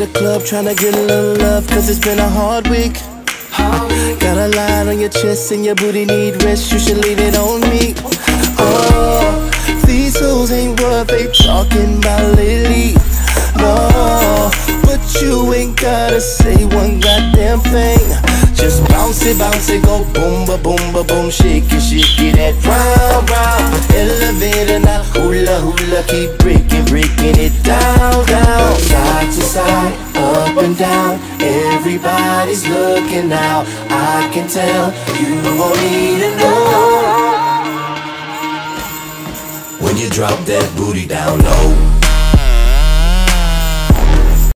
the club trying to get a little love, cause it's been a hard week. Got a lot on your chest and your booty need rest, you should leave it on me. Oh, these hoes ain't what they talking about lately. No, but you ain't gotta say one goddamn thing. Just bounce it, bounce it, go boom, ba boom, ba boom, shake it, shake it, that round, round. Elevator now, hula, hula, keep breaking. Side up and down, everybody's looking now. I can tell you want me to know when you drop that booty down low.